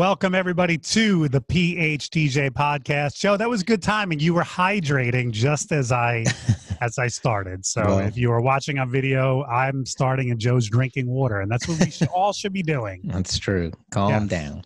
Welcome everybody to the PHDJ podcast. Joe, that was a good timing. You were hydrating just as I as I started. So Well- if you are watching on video, I'm starting and Joe's drinking water, and that's what we should, all should be doing. That's true. Calm Yeah. down.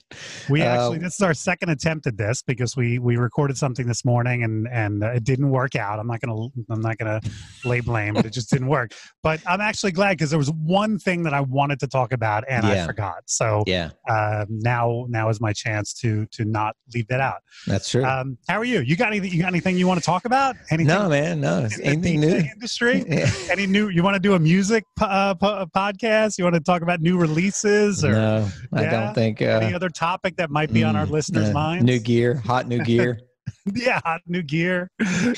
We Uh, actually this is our second attempt at this because we we recorded something this morning and and uh, it didn't work out. I'm not gonna I'm not gonna lay blame, but it just didn't work. But I'm actually glad because there was one thing that I wanted to talk about and I forgot. So Yeah, uh, now now is my chance to to not leave that out. that's true. Um, how are you? You got anything? You got anything you want to talk about? Anything? no, man, no. In the new? Industry? Yeah. Any new? You want to do a music uh, po- podcast? You want to talk about new releases or No, I Yeah? don't think. any Uh, other topic that might be on our mm, listeners' uh, minds? New gear, hot new gear. yeah, hot new gear.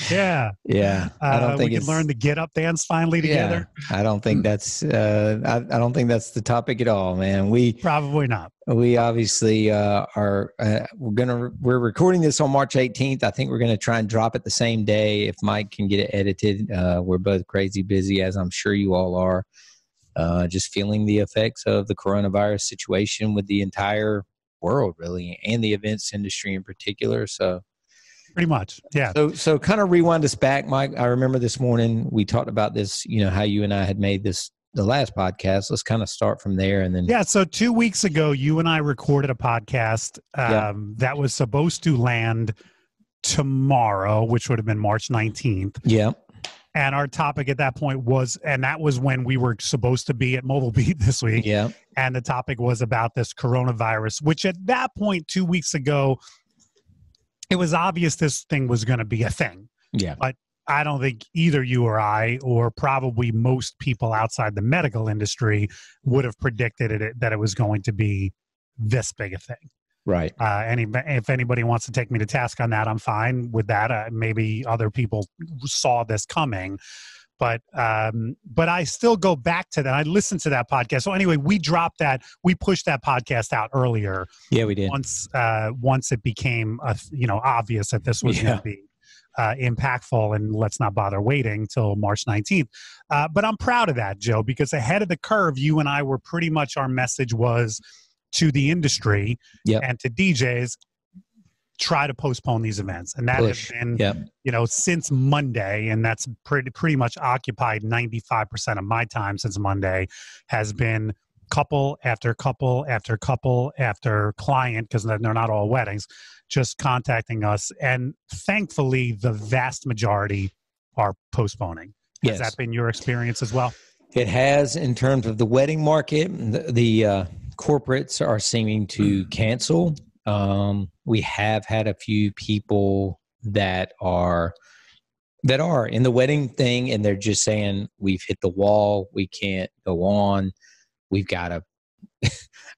Yeah, Yeah, I uh, don't we think can it's. learn the get up dance finally together. Yeah, I don't think that's. Uh, I, I don't think that's the topic at all, man. We Probably not. we obviously uh, are. Uh, we're gonna. We're recording this on March 18th. I think we're gonna try and drop it the same day if Mike can get it edited. Uh, we're both crazy busy, as I'm sure you all are. Uh, just feeling the effects of the coronavirus situation with the entire world, really, and the events industry in particular. So, Pretty much. Yeah. so, so kind of rewind us back, Mike. I remember this morning we talked about this. You know how you and I had made this the last podcast. Let's kind of start from there, and then Yeah, so two weeks ago, you and I recorded a podcast um, Yeah. that was supposed to land tomorrow, which would have been March 19th. yeah, And our topic at that point was, and that was when we were supposed to be at Mobile Beat this week. yeah, And the topic was about this coronavirus, which at that point, two weeks ago, it was obvious this thing was going to be a thing. yeah, But I don't think either you or I, or probably most people outside the medical industry, would have predicted it that it was going to be this big a thing. right. Uh, any, if anybody wants to take me to task on that, I'm fine with that. Uh, maybe other people saw this coming, but um, but I still go back to that. I listened to that podcast. So anyway, we dropped that. We pushed that podcast out earlier Yeah, we did. once uh, once it became uh, you know obvious that this was Yeah. going to be uh, impactful and let's not bother waiting till March 19th. Uh, but I'm proud of that, Joe, because ahead of the curve, you and I were pretty much our message was to the industry Yep. and to DJs try to postpone these events and that Push. has been Yep. you know since monday and that's pretty pretty much occupied 95% of my time since monday has been couple after couple after couple after client because they're not all weddings just contacting us and thankfully the vast majority are postponing has Yes. that been your experience as well It has in terms of the wedding market. The, the uh, corporates are seeming to cancel. Um, we have had a few people that are that are in the wedding thing, and they're just saying we've hit the wall. We can't go on. We've got to.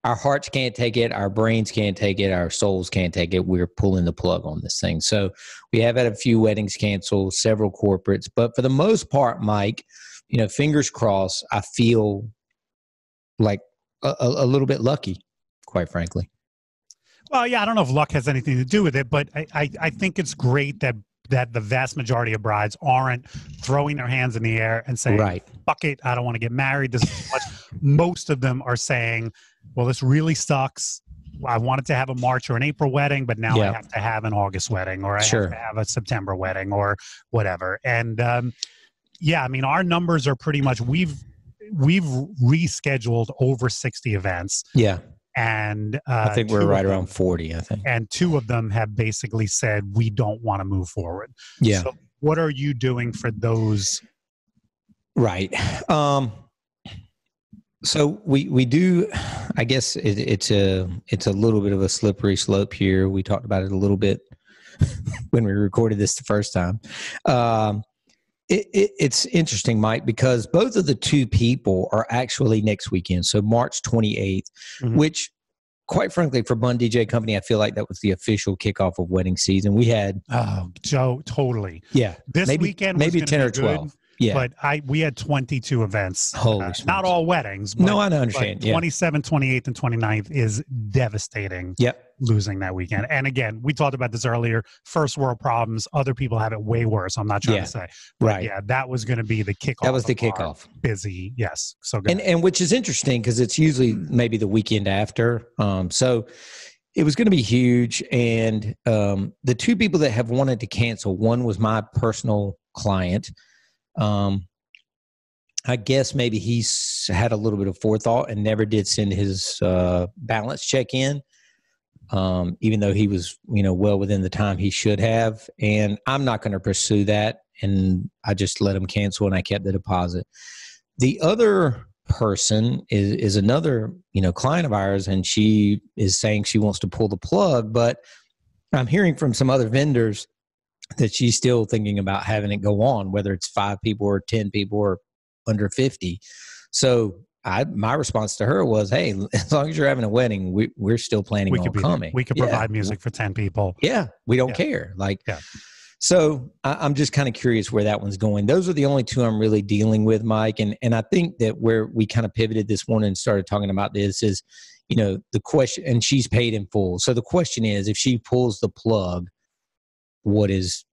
our hearts can't take it. Our brains can't take it. Our souls can't take it. We're pulling the plug on this thing. So we have had a few weddings canceled, several corporates, but for the most part, Mike you know, fingers crossed, I feel like a, a, a little bit lucky, quite frankly. Well, yeah, I don't know if luck has anything to do with it, but I, I, I think it's great that that the vast majority of brides aren't throwing their hands in the air and saying, Right. "Fuck it, I don't want to get married." This is too much. Most of them are saying, "Well, this really sucks. I wanted to have a March or an April wedding, but now I have to have an August wedding, or I Sure. have to have a September wedding, or whatever." And um, yeah, I mean, our numbers are pretty much we've we've rescheduled over sixty events, Yeah. And uh, I think we're right them- around 40, I think. and two of them have basically said we don't want to move forward. Yeah. So what are you doing for those? Right. Um, so we we do. I guess it, it's a it's a little bit of a slippery slope here. We talked about it a little bit when we recorded this the first time. Um, it, it, it's interesting, Mike, because both of the two people are actually next weekend. So March 28th, Mhm. which, quite frankly, for Bunn DJ Company, I feel like that was the official kickoff of wedding season. We had Oh, Joe, totally. yeah, This maybe weekend maybe 10 be or good, 12. Yeah. But I we had 22 events. Holy Uh, not all weddings. But, no, I understand. Yeah. 27, 28, and 29th is devastating. Yep. Losing that weekend. And again, we talked about this earlier. First world problems. Other people have it way worse. I'm not trying Yeah. to say. But Right. yeah, that was going to be the kickoff. That was the kickoff. Busy. Yes. So good. and and which is interesting because it's usually maybe the weekend after. Um, so it was going to be huge. And um, the two people that have wanted to cancel, one was my personal client. Um, I guess maybe he's had a little bit of forethought and never did send his uh, balance check in, um, even though he was, you know, well within the time he should have. And I'm not going to pursue that. And I just let him cancel and I kept the deposit. The other person is is another you know client of ours and she is saying she wants to pull the plug but i'm hearing from some other vendors that she's still thinking about having it go on whether it's five people or 10 people or under 50 so I my response to her was, "Hey, as long as you're having a wedding, we, we're still planning we on coming. We could Yeah. provide music for ten people. Yeah, we don't Yeah. care. Like, Yeah. so I, I'm just kind of curious where that one's going. Those are the only two I'm really dealing with, Mike. And and I think that where we kind of pivoted this morning and started talking about this is, you know, the question. And she's paid in full. So the question is, if she pulls the plug, what is,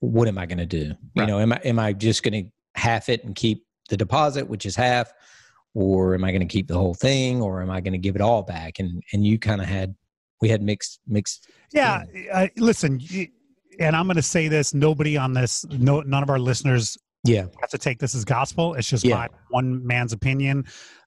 what am I going to do? You know, am I am I just going to half it and keep the deposit, which is half, or am I going to keep the whole thing, or am I going to give it all back? And and you kind of had we had mixed mixed Yeah, listen, and I'm going to say this: nobody on this, no, none of our listeners yeah have to take this as gospel. It's just Yeah. my one man's opinion.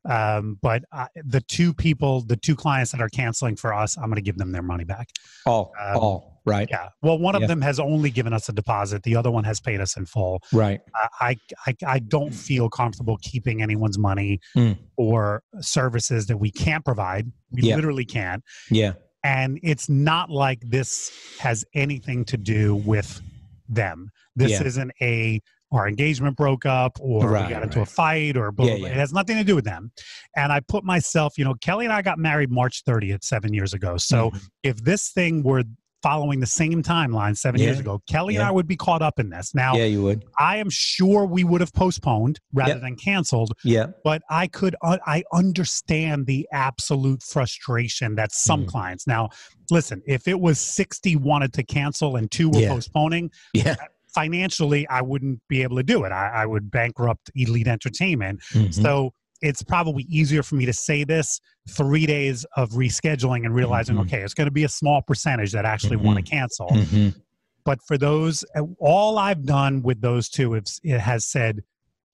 Um, but uh, the two people, the two clients that are canceling for us, I'm going to give them their money back. all Um, all right Yeah. Well, one of Yeah. them has only given us a deposit. The other one has paid us in full. right Uh, I, I, I don't feel comfortable keeping anyone's money Mm. or services that we can't provide. We Yeah. literally can't. yeah and it's not like this has anything to do with them this Yeah. isn't a our engagement broke up or Right, we got into a fight or blah, Yeah, blah, yeah. it has nothing to do with them and i put myself you know kelly and i got married march 30th seven years ago so Mhm. if this thing were following the same timeline seven years ago kelly and i would be caught up in this now yeah you would i am sure we would have postponed rather Yep. than canceled yeah but I could uh, I understand the absolute frustration that some Mhm. clients. Now, listen, if it was 60 wanted to cancel and two were Yeah. postponing, yeah financially I wouldn't be able to do it. I, I would bankrupt Elite Entertainment. Mhm. So it's probably easier for me to say this 3 days of rescheduling and realizing Mhm. okay, it's going to be a small percentage that actually want to cancel. Mhm. But for those all I've done with those two is it has said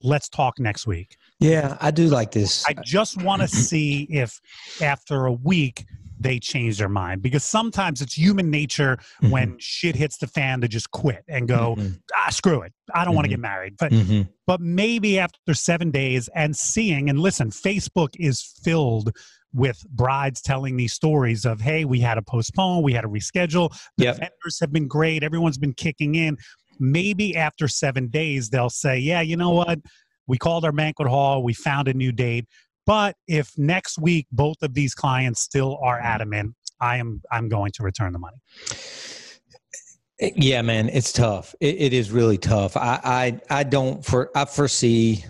let's talk next week. yeah i do like this I just want to see if after a week they change their mind because sometimes it's human nature when shit hits the fan to just quit and go Mhm. ah screw it. I don't want to get married. But Mhm. but maybe after 7 days and seeing and listen Facebook is filled with brides telling these stories of hey we had to postpone we had to reschedule. The Yep. vendors have been great. Everyone's been kicking in. Maybe after 7 days they'll say yeah you know what? We called our banquet hall. We found a new date but if next week both of these clients still are adamant i am i'm going to return the money Yeah, man, it's tough. It, it is really tough. I, I, I don't for I foresee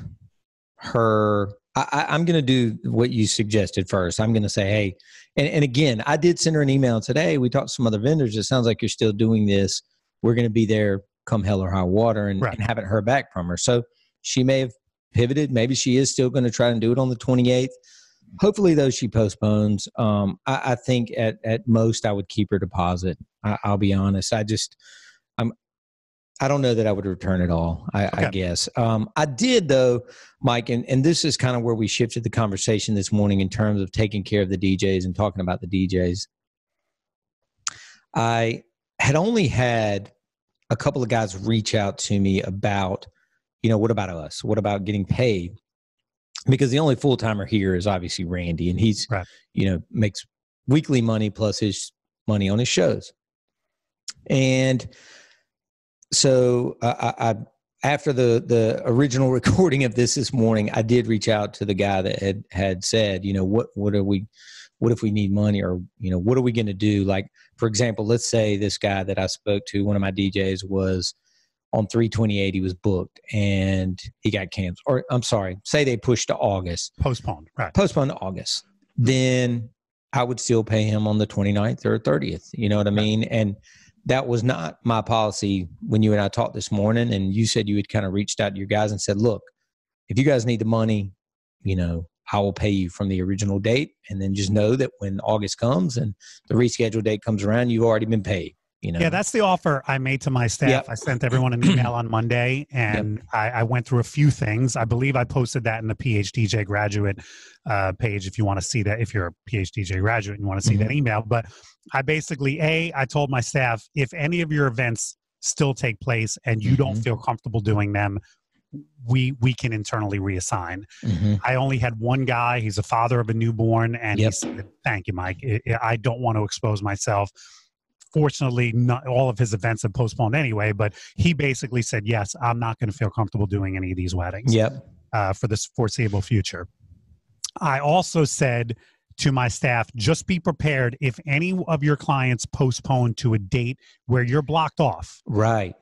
her. I, I'm going to do what you suggested first. I'm going to say, hey, and, and again, I did send her an email today. We talked to some other vendors. It sounds like you're still doing this. We're going to be there come hell or high water, and, Right. and haven't heard back from her. So she may have pivoted. Maybe she is still going to try and do it on the 28th. Hopefully, though, she postpones. Um, I, I think at at most I would keep her deposit. I, I'll be honest. I just, I'm, I don't know that I would return it all. I, I guess. Um, I did though, Mike, and and this is kind of where we shifted the conversation this morning in terms of taking care of the DJs and talking about the DJs. I had only had a couple of guys reach out to me about, you know, what about us? What about getting paid? Because the only full timer here is obviously Randy, and he's, Right. you know, makes weekly money plus his money on his shows. And so I, I, I after the the original recording of this this morning, I did reach out to the guy that had had said, you know, what what are we, what if we need money, or you know, what are we going to do? Like, for example, let's say this guy that I spoke to, one of my DJs was on 328, he was booked and he got canceled. Or I'm sorry, say they pushed to August, postponed right postponed to August, then I would still pay him on the 29th or 30th. You know what I mean? And that was not my policy when you and I talked this morning. And you said you had kind of reached out to your guys and said, look, if you guys need the money, you know, I will pay you from the original date. And then just know that when August comes and the rescheduled date comes around, you've already been paid. You know? Yeah, that's the offer I made to my staff. Yep. I sent everyone an email on Monday and I, I went through a few things. I believe I posted that in the PhDJ graduate uh, page if you want to see that, if you're a PhDJ graduate and you want to see that email. But I basically, A, I told my staff if any of your events still take place and you don't Mhm. feel comfortable doing them, we we can internally reassign. Mhm. I only had one guy. He's a father of a newborn, and he said, "Thank you, Mike. I, I don't want to expose myself." Fortunately, not all of his events have postponed anyway. But he basically said, "Yes, I'm not going to feel comfortable doing any of these weddings Yep. uh, for this foreseeable future." I also said to my staff, "Just be prepared if any of your clients postpone to a date where you're blocked off." Right.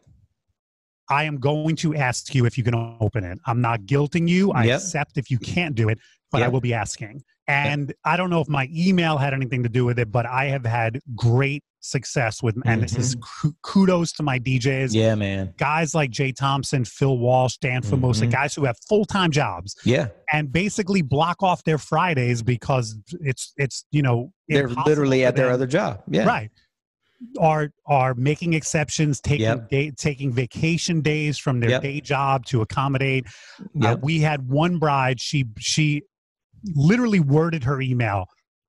I am going to ask you if you can open it. I'm not guilting you. I Yep. accept if you can't do it, but I will be asking. And I don't know if my email had anything to do with it, but I have had great success with, and this is kudos to my DJs. Yeah, man. Guys like Jay Thompson, Phil Walsh, Dan Famosa, Mhm. guys who have full time jobs Yeah. and basically block off their Fridays because it's it's you know They're literally at their other job. Yeah. right are are making exceptions taking Yep. day, taking vacation days from their Yep. day job to accommodate uh, we had one bride she she literally worded her email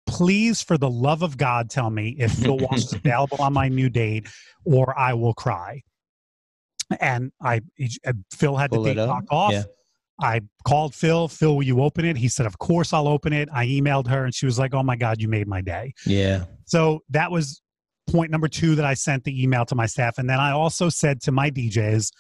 please for the love of god tell me if phil walsh is available on my new date or i will cry and i uh, phil had the Pull it date off Yeah. I called Phil. Phil, will you open it? He said, Of course I'll open it. I emailed her and she was like, Oh my God, you made my day. Yeah. So that was point number two that I sent the email to my staff. And then I also said to my DJs,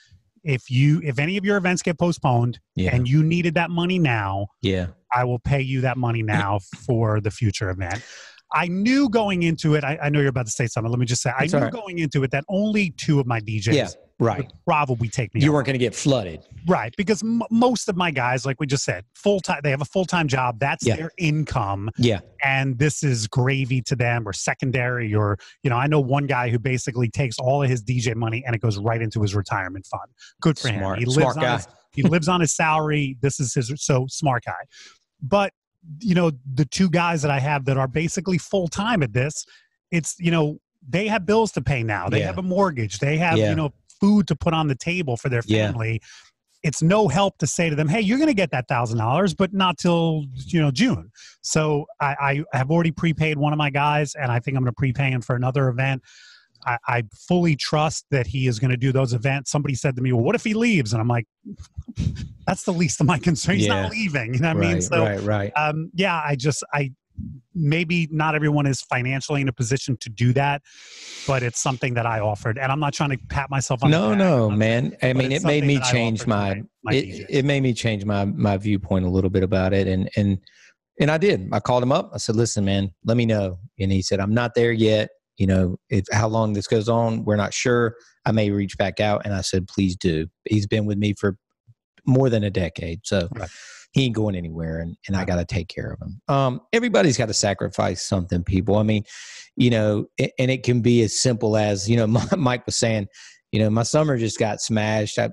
if you if any of your events get postponed Yeah. and you needed that money now, Yeah. I will pay you that money now for the future event. I knew going into it, I, I know you're about to say something. Let me just say, I That's knew right. going into it that only two of my DJs Yeah. Right. would probably take me You up. weren't going to get flooded. Right, because m- most of my guys, like we just said, full time. They have a full time job. That's Yeah. their income, Yeah. and this is gravy to them, or secondary, or you know. I know one guy who basically takes all of his DJ money and it goes right into his retirement fund. Good for Smart. him. He Smart lives on guy. his, he lives on his salary. This is his so smart guy. But you know, the two guys that I have that are basically full time at this, it's you know they have bills to pay now. They Yeah. have a mortgage. They have Yeah. you know food to put on the table for their Yeah. family. It's no help to say to them, "Hey, you're going to get that thousand dollars, but not till you know June." So I, I have already prepaid one of my guys, and I think I'm going to prepay him for another event. I, I fully trust that he is going to do those events. Somebody said to me, "Well, what if he leaves?" And I'm like, "That's the least of my concern. He's Yeah. not leaving." You know what I mean? right. So right. Right. um, yeah, I just I maybe not everyone is financially in a position to do that, but it's something that I offered, and I'm not trying to pat myself on. the No, back. no, man. I mean, it made me change to my, my it, it made me change my my viewpoint a little bit about it, and and and I did. I called him up. I said, "Listen, man, let me know." And he said, "I'm not there yet. You know, if how long this goes on, we're not sure. I may reach back out." And I said, "Please do." He's been with me for more than a decade, so Right. he ain't going anywhere, and and I got to take care of him. Um, everybody's got to sacrifice something, people. I mean, you know, and it can be as simple as you know, Mike was saying. You know, my summer just got smashed. I,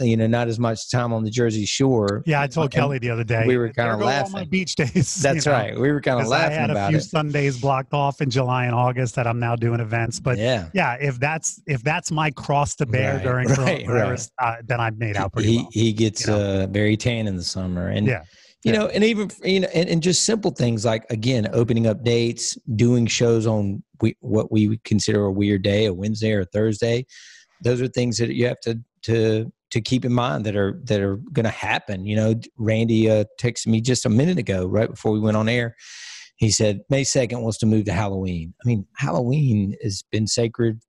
you know, not as much time on the Jersey Shore. Yeah, I told And Kelly the other day. we were kinda go all my laughing. beach days. That's you know, right. We were kind of 'cause I had a about few it. Sundays blocked off in July and August that I'm now doing events, but yeah. yeah, if that's if that's my cross to bear Right, during right, coronavirus, uh, then I've made out pretty he well. he gets you know? uh, very tan in the summer, and Yeah, you yeah. know, and even you know, and, and just simple things like again, opening up dates, doing shows on we, what we would consider a weird day, a Wednesday or a Thursday. Those are things that you have to to to keep in mind that are that are going to happen. You know, Randy uh, texted me just a minute ago, right before we went on air. He said May second wants to move to Halloween. I mean, Halloween has been sacred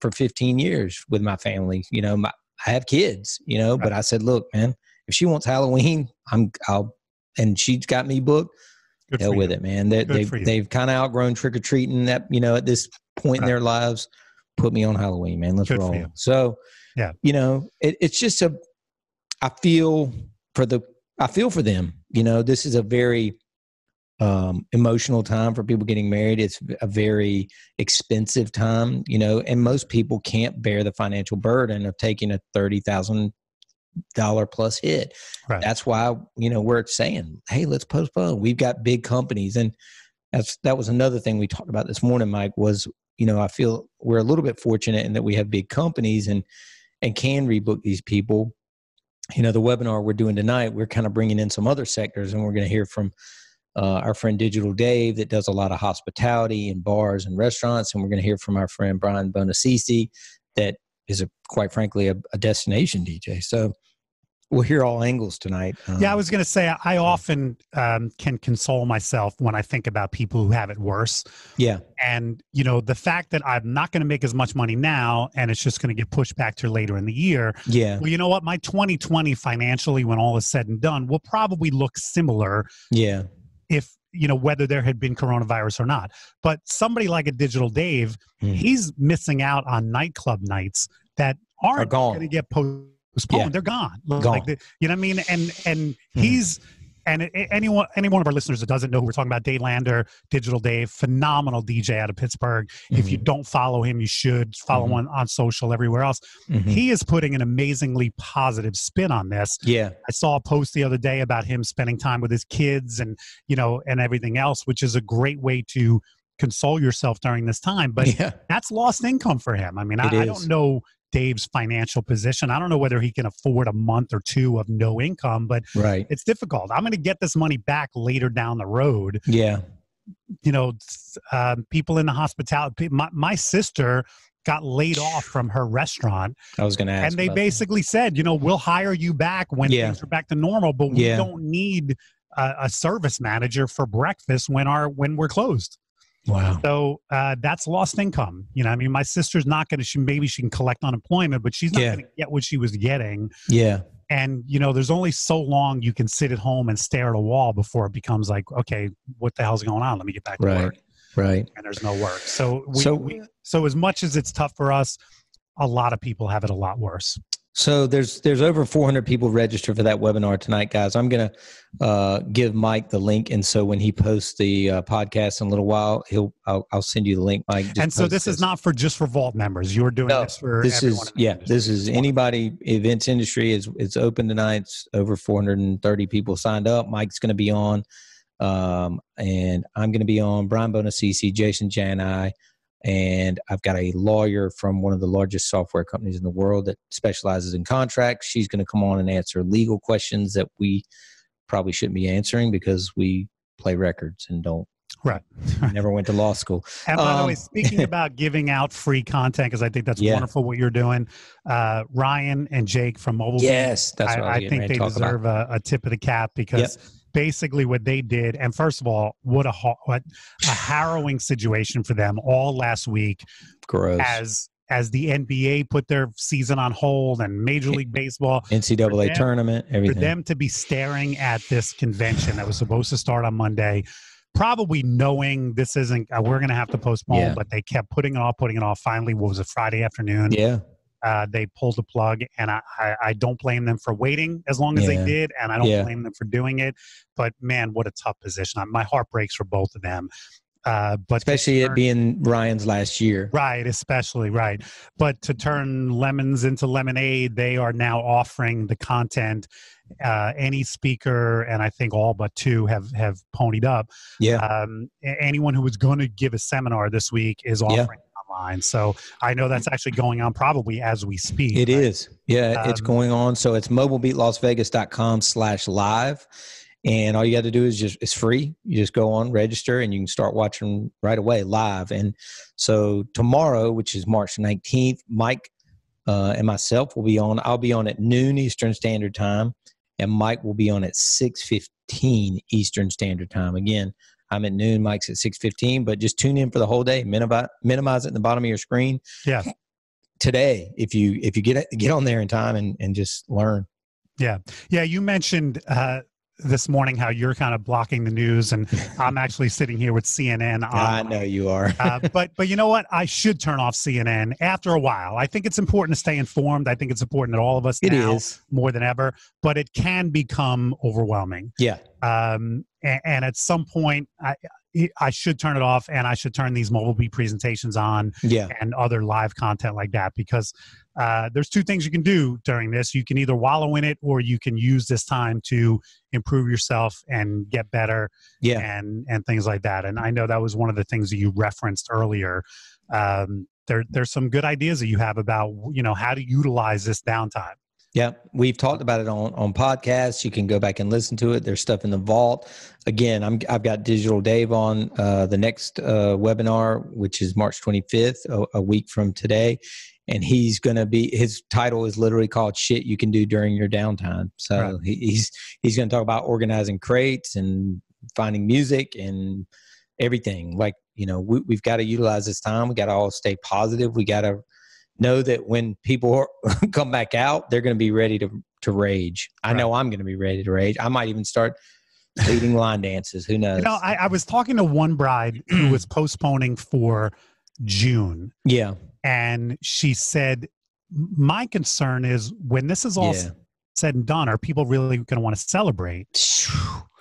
for 15 years with my family. You know, my, I have kids. You know, but I said, look, man, if she wants Halloween, I'm I'll and she's got me booked. good Hell with you. it, man. They, Good they've they've kind of outgrown trick or treating. That you know, at this point in their lives, put me on Halloween, man. Let's Good roll. So, Yeah. you know, it, it's just a. I feel for the. I feel for them. You know, this is a very um, emotional time for people getting married. It's a very expensive time, you know, and most people can't bear the financial burden of taking a thirty thousand dollar plus hit. Right. That's why you know we're saying, hey, let's postpone. We've got big companies, and that's that was another thing we talked about this morning, Mike. Was you know I feel we're a little bit fortunate in that we have big companies and and can rebook these people. You know, the webinar we're doing tonight, we're kind of bringing in some other sectors, and we're going to hear from uh, our friend Digital Dave that does a lot of hospitality and bars and restaurants, and we're going to hear from our friend Brian Buonassisi that is a quite frankly a, a destination DJ. So we'll hear all angles tonight. Um, yeah, I was going to say I often um, can console myself when I think about people who have it worse. Yeah, and you know the fact that I'm not going to make as much money now, and it's just going to get pushed back to later in the year. Yeah. Well, you know what? My 2020 financially, when all is said and done, will probably look similar. Yeah. If you know whether there had been coronavirus or not, but somebody like a Digital Dave, mm. he's missing out on nightclub nights that aren't going to get posted postponed. Yeah. They're gone. gone. Like the, you know what I mean? And and mm-hmm. he's and anyone any one of our listeners that doesn't know who we're talking about, Dave Lander, Digital Dave, phenomenal DJ out of Pittsburgh. Mm-hmm. If you mm-hmm. don't follow him, you should follow mm-hmm. him on, on social everywhere else. Mm-hmm. He is putting an amazingly positive spin on this. Yeah. I saw a post the other day about him spending time with his kids and you know and everything else, which is a great way to console yourself during this time. But yeah. that's lost income for him. I mean, I, I, don't know Dave's financial position. I don't know whether he can afford a month or two of no income, but right. it's difficult. I'm going to get this money back later down the road. Yeah. You know, um, people in the hospitality, my, my sister got laid off from her restaurant. I was going to ask. And they basically that. said, you know, we'll hire you back when yeah. things are back to normal, but we yeah. don't need a, a service manager for breakfast when our when we're closed. Wow. So uh, that's lost income. You know, I mean, my sister's not going to, she, maybe she can collect unemployment, but she's not yeah. going to get what she was getting. Yeah. And, you know, there's only so long you can sit at home and stare at a wall before it becomes like, okay, what the hell's going on? Let me get back to right. work. Right. And there's no work. So, we, so, we, so as much as it's tough for us, a lot of people have it a lot worse. So there's there's over 400 people registered for that webinar tonight, guys. I'm gonna uh, give Mike the link, and so when he posts the uh, podcast in a little while, he'll I'll, I'll send you the link, Mike. and so this, this, is not for just for Vault members. You're doing no, this for this is yeah. This is anybody events industry is it's open tonight. It's over 430 people signed up. Mike's going to be on, um, and I'm going to be on. Brian Buonassisi, Jason Jani and I've got a lawyer from one of the largest software companies in the world that specializes in contracts. She's going to come on and answer legal questions that we probably shouldn't be answering because we play records and don't. Right. never went to law school. And by um, the way, um, speaking about giving out free content, because I think that's yeah. wonderful what you're doing, uh, Ryan and Jake from Mobile. Yes, that's I, I think they deserve a, a, tip of the cap because. Yep basically what they did and first of all what a what a harrowing situation for them all last week Gross. as as the NBA put their season on hold and Major League Baseball, NCAA them, tournament, everything. For them to be staring at this convention that was supposed to start on Monday, probably knowing this isn't, uh, we're going to have to postpone, yeah. but they kept putting it off, putting it off. Finally, what was it, Friday afternoon? Yeah uh, they pulled the plug, and I, I, I, don't blame them for waiting as long as yeah. they did, and I don't yeah. blame them for doing it. But man, what a tough position! My heart breaks for both of them. Uh, but especially turn, it being Ryan's last year, right? Especially right. But to turn lemons into lemonade, they are now offering the content. Uh, any speaker, and I think all but two have have ponied up. Yeah. Um, anyone who was going to give a seminar this week is offering online. So I know that's actually going on probably as we speak. It right? is, Yeah, um, it's going on. So it's mobilebeatlasvegas.com slash live. And all you got to do is just, it's free. You just go on, register, and you can start watching right away live. And so tomorrow, which is March 19th, Mike uh, and myself will be on. I'll be on at noon Eastern Standard Time, and Mike will be on at 6.15 Eastern Standard Time. Again, I'm at noon. Mike's at 6:15. But just tune in for the whole day. Minimize, minimize it in the bottom of your screen. Yeah. Today, if you if you get get on there in time and and just learn. Yeah, yeah. You mentioned uh, this morning how you're kind of blocking the news, and I'm actually sitting here with CNN. On, I know you are. uh, but but you know what? I should turn off CNN after a while. I think it's important to stay informed. I think it's important that all of us it now is. more than ever. But it can become overwhelming. Yeah. Um, and, and at some point, I I should turn it off and I should turn these mobile beat presentations on Yeah. and other live content like that because uh, there's two things you can do during this. You can either wallow in it or you can use this time to improve yourself and get better Yeah. and and things like that. And I know that was one of the things that you referenced earlier. Um, there there's some good ideas that you have about you know how to utilize this downtime. Yeah, we've talked about it on on podcasts. You can go back and listen to it. There's stuff in the vault. Again, I'm I've got Digital Dave on uh, the next uh, webinar, which is March 25th, a, a week from today, and he's going to be. His title is literally called "Shit You Can Do During Your Downtime." So Right. he, he's he's going to talk about organizing crates and finding music and everything. Like you know, we, we've got to utilize this time. We got to all stay positive. We got to know that when people are- come back out, they're going to be ready to to rage. I Right. know I'm going to be ready to rage. I might even start leading line dances. Who knows? You know, I, I was talking to one bride who was postponing for June, yeah, and she said, "My concern is when this is all yeah, said and done, are people really going to want to celebrate?"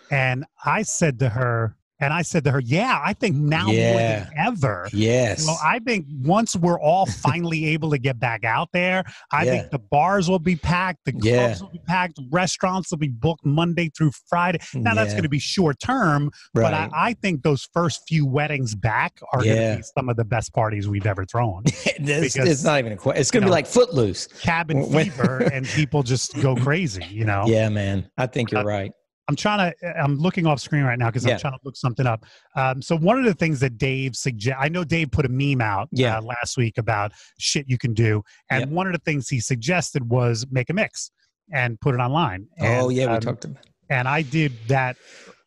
And I said to her, and I said to her, "Yeah, I think now more than ever." yes, So I think once we're all finally able to get back out there, I Yeah. think the bars will be packed, the clubs Yeah. will be packed, restaurants will be booked Monday through Friday. Now that's going to be short term, but I. I think those first few weddings back are going to be some of the best parties we've ever thrown. it's, because, it's not even a question. It's going to be know, like Footloose. Cabin fever, and people just go crazy. You know. Yeah, man. I think you're Uh, right. I'm trying to. I'm looking off screen right now because Yeah. I'm trying to look something up. Um, so one of the things that Dave suggest, I know Dave put a meme out Yeah. uh, last week about shit you can do, and Yep. one of the things he suggested was make a mix and put it online. oh yeah, we um, talked about. and I did that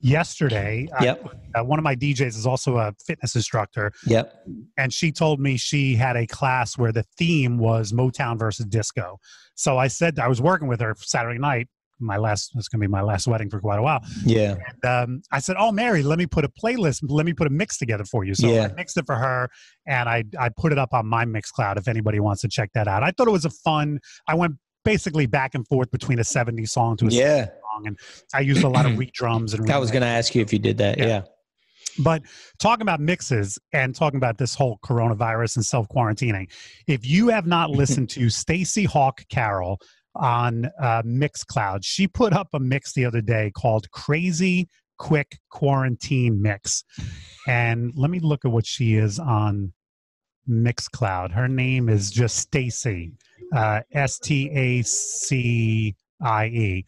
yesterday. I- Yep, uh, one of my DJs is also a fitness instructor, yep. and she told me she had a class where the theme was Motown versus disco. So I said I was working with her Saturday night. My last, it's going to be my last wedding for quite a while. Yeah, And um, I said, "Oh, Mary, let me put a playlist. Let me put a mix together for you." So Yeah. I mixed it for her, and I I put it up on my Mixcloud if anybody wants to check that out. I thought it was a fun. I went basically back and forth between a '70s song to a yeah. song, and I used a lot of re-drums and. I was going to ask you if you did that. Yeah. Yeah, But talking about mixes and talking about this whole coronavirus and self quarantining, if you have not listened to Stacie Hawk Carroll on uh, Mixcloud, she put up a mix the other day called Crazy Quick Quarantine Mix. And let me look at what she is on Mixcloud. Her name is just Stacie, uh, S T A C I E.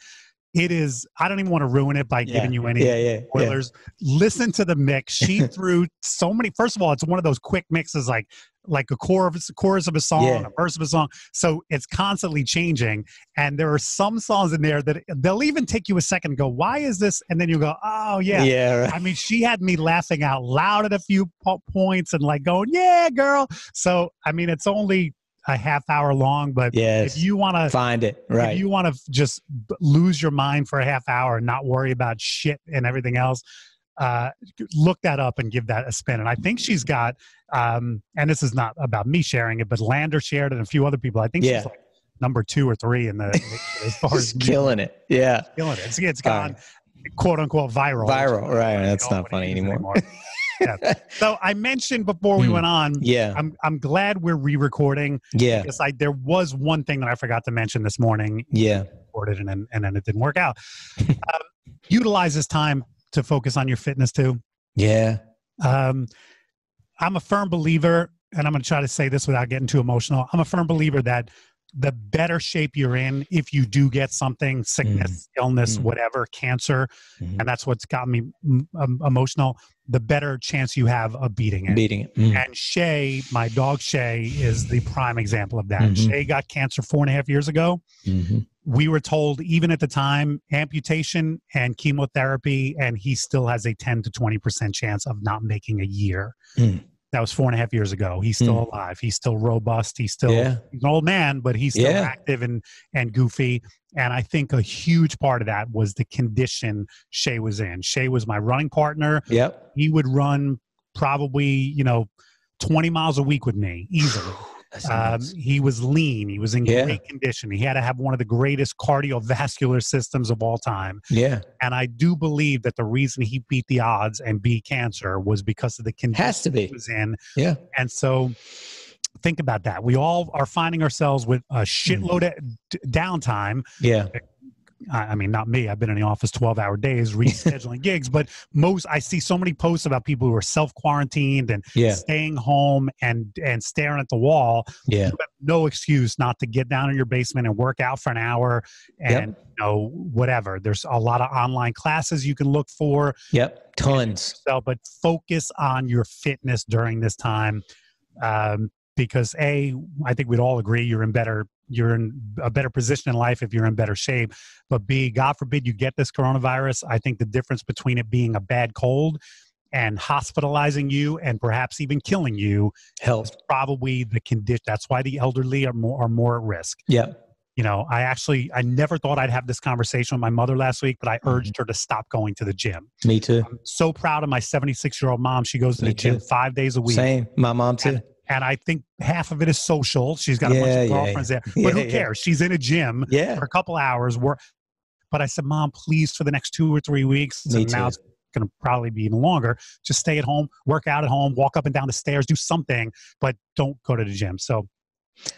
It is, I don't even want to ruin it by Yeah. giving you any yeah, yeah, spoilers. Listen to the mix. She threw so many. First of all, it's one of those quick mixes, like like a chorus, chorus of a song, a verse of a song. So it's constantly changing. And there are some songs in there that they'll even take you a second to go, "Why is this?" And then you go, "Oh yeah." yeah. right. I mean, she had me laughing out loud at a few points and like going, "Yeah, girl." So I mean, it's only a half hour long, but Yes. if you want to Find it. Right. if you want to just lose your mind for a half hour and not worry about shit and everything else, uh, look that up and give that a spin. And I think she's got, um, and this is not about me sharing it, but Lander shared it and a few other people. I think Yeah. she's like number two or three in the as far as killing it. Yeah. killing it. It's, it's gone quote unquote viral. Viral. Right. That's don't funny use anymore. yeah. So I mentioned before we Hmm. went on. Yeah. I'm I'm glad we're re-recording Yeah. because I there was one thing that I forgot to mention this morning Yeah. recorded and then, and then it didn't work out. um, utilize this time to focus on your fitness too. Yeah. Um, I'm a firm believer, and I'm going to try to say this without getting too emotional. I'm a firm believer that the better shape you're in, if you do get something, sickness, illness, Mm. whatever, cancer, Mhm. and that's what's got me mm, um, emotional, the better chance you have of beating it. Beating it. Mm. And Shay, my dog Shay, is the prime example of that. Mhm. Shay got cancer four and a half years ago Mhm. we were told even at the time amputation and chemotherapy and he still has a 10 to 20% chance of not making a year Mm. That was four and a half years ago. He's still hmm. alive. He's still robust. He's still Yeah. he's an old man but he's still Yeah. active and and goofy. And i think a huge part of that was the condition shay was in. Shay was my running partner. Yep. he would run probably you know 20 miles a week with me easily Um, he was lean. He was in Yeah. great condition. He had to have one of the greatest cardiovascular systems of all time. yeah, And I do believe that the reason he beat the odds and beat cancer was because of the condition has to he was in. Yeah, And so think about that. We all are finding ourselves with a shitload of d- downtime. yeah, I I mean, not me. I've been in the office 12 hour days rescheduling gigs, but most, I see so many posts about people who are self quarantined and yeah, staying home and, and staring at the wall. yeah. You have no excuse not to get down in your basement and work out for an hour and, you know, whatever. There's a lot of online classes you can look for. Yep, tons. So, but focus on your fitness during this time, um, because a, I think we'd all agree you're in better, you're in a better position in life if you're in better shape. But b, God forbid you get this coronavirus. I think the difference between it being a bad cold and hospitalizing you and perhaps even killing you Health. is probably the condition. That's why the elderly are more are more at risk. Yeah. You know, I actually I never thought I'd have this conversation with my mother last week, but I Mm-hmm. urged her to stop going to the gym Me too. I'm so proud of my 76 year old mom. She goes to Me the gym five days a week. Same. My mom too. And I think half of it is social. She's got a bunch Yeah, of yeah, girlfriends there. Yeah, But who yeah. cares? She's in a gym Yeah. for a couple hours. Work. But I said, Mom, please, for the next two or three weeks, Me and now it's going to probably be even longer, just stay at home, work out at home, walk up and down the stairs, do something, but don't go to the gym. So,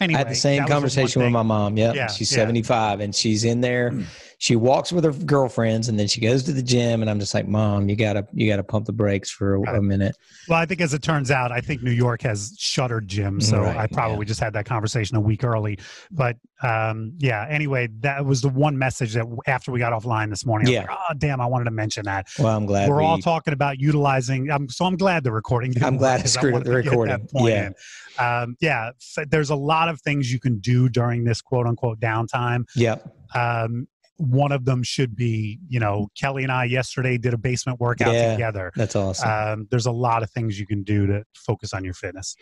anyway, I had the same that was one conversation with my mom. Yep. Yeah, she's yeah. 75 and she's in there. She walks with her girlfriends and then she goes to the gym and I'm just like, "Mom, you got to you got to pump the brakes for a, a minute." Well, I think as it turns out, I think New York has shuttered gyms, so Right, I probably just had that conversation a week early. But um, yeah, anyway, that was the one message that after we got offline this morning, Yeah. like, oh damn, I wanted to mention that. Well, I'm glad We're we, all talking about utilizing. Um, so I'm glad the recording. I'm glad I screwed up the to get that recording. Yeah. Um, yeah. There's a lot of things you can do during this quote unquote downtime. Yep. Um, one of them should be, you know, Kelly and I yesterday did a basement workout Yeah. together. That's awesome. Um, there's a lot of things you can do to focus on your fitness.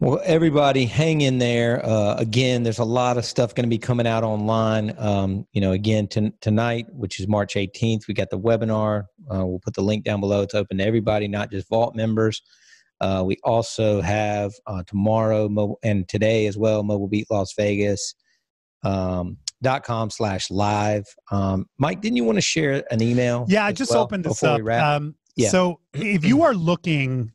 Well, everybody, hang in there. Uh, again, there's a lot of stuff going to be coming out online. Um, you know, again, t- tonight, which is March 18th, we got the webinar. Uh, we'll put the link down below. It's open to everybody, not just Vault members. Uh, we also have uh, tomorrow mo- and today as well, Mobile Beat Las Vegas. Um, dot com slash live. Um, Mike, didn't you want to share an email? Yeah, I just well opened this up. Um, Yeah. So if you are looking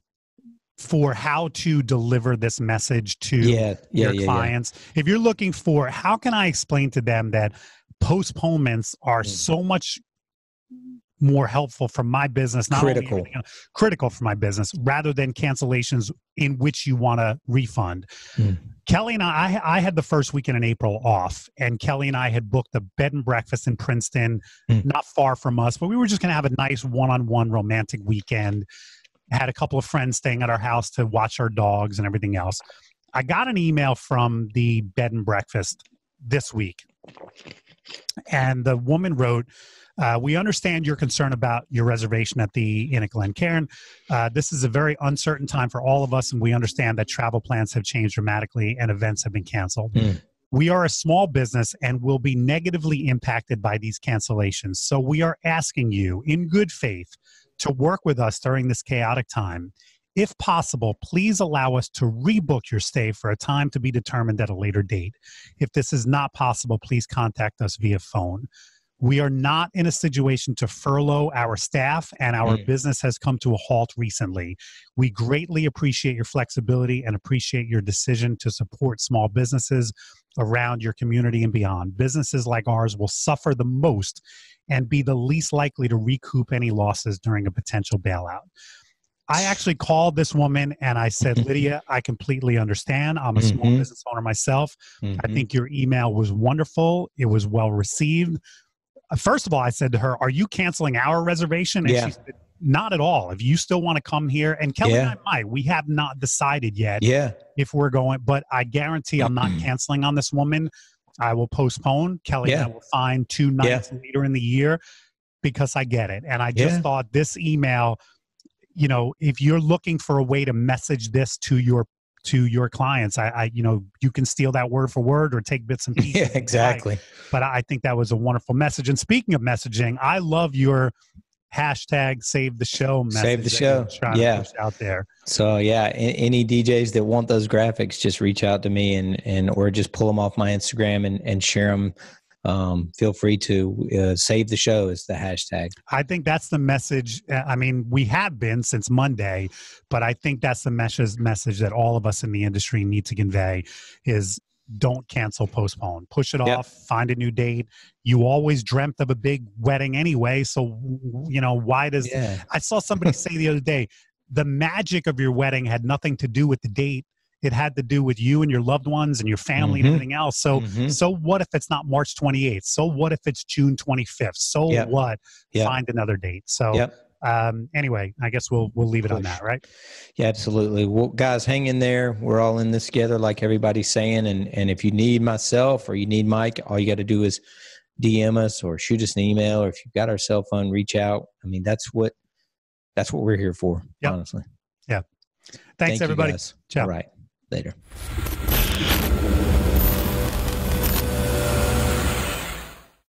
for how to deliver this message to yeah, yeah, your yeah, clients, if you're looking for how can I explain to them that postponements are Mm. so much more helpful for my business, not Critical. only, critical for my business, rather than cancellations in which you want to refund. Mm. Kelly and I, I had the first weekend in April off, and Kelly and I had booked a bed and breakfast in Princeton, Mm. not far from us, but we were just going to have a nice one-on-one romantic weekend. Had a couple of friends staying at our house to watch our dogs and everything else. I got an email from the bed and breakfast this week, and the woman wrote, uh, "We understand your concern about your reservation at the Inn at Glencairn. Uh, this is a very uncertain time for all of us, and we understand that travel plans have changed dramatically and events have been canceled. Hmm. We are a small business and will be negatively impacted by these cancellations. So we are asking you, in good faith, to work with us during this chaotic time." If possible, please allow us to rebook your stay for a time to be determined at a later date. If this is not possible, please contact us via phone. We are not in a situation to furlough our staff, and our Mm. business has come to a halt recently. We greatly appreciate your flexibility and appreciate your decision to support small businesses around your community and beyond. Businesses like ours will suffer the most and be the least likely to recoup any losses during a potential bailout. I actually called this woman and I said, Lydia, I completely understand. I'm a small Mhm. business owner myself. I Mhm. think your email was wonderful. It was well received. First of all, I said to her, Are you canceling our reservation? And Yeah. she said, Not at all. If you still want to come here, and Kelly Yeah. and I might, we have not decided yet yeah, if we're going, but I guarantee I'm not canceling on this woman. I will postpone. Kelly and I will find two nights later in the year because I get it. And I just Yeah. thought this email, you know, if you're looking for a way to message this to your to your clients, I, I you know, you can steal that word for word or take bits and pieces. yeah, if you like. exactly. But I think that was a wonderful message. And speaking of messaging, I love your hashtag save the show message Save the show. Yeah. push out there. So yeah, any DJs that want those graphics, just reach out to me and and or just pull them off my Instagram and and share them. Um, feel free to uh, save the show is the hashtag. I think that's the message. uh, I mean, we have been since Monday, but I think that's the message message that all of us in the industry need to convey is don't cancel, postpone, push it Yep. off, find a new date. You always dreamt of a big wedding anyway, so you know why does Yeah, I saw somebody say the other day, the magic of your wedding had nothing to do with the date. It had to do with you and your loved ones and your family Mhm. and everything else. So, Mhm. so what if it's not March 28th? So what if it's June 25th? So Yep. what? Yep. Find another date. So, Yep. um, anyway, I guess we'll we'll leave it on that, right? yeah, absolutely. Well, guys, hang in there. We're all in this together, like everybody's saying. And and if you need myself or you need Mike, all you got to do is DM us or shoot us an email. Or if you've got our cell phone, reach out. I mean, that's what that's what we're here for. Honestly. Thanks, Thank everybody. Ciao. All right. Later.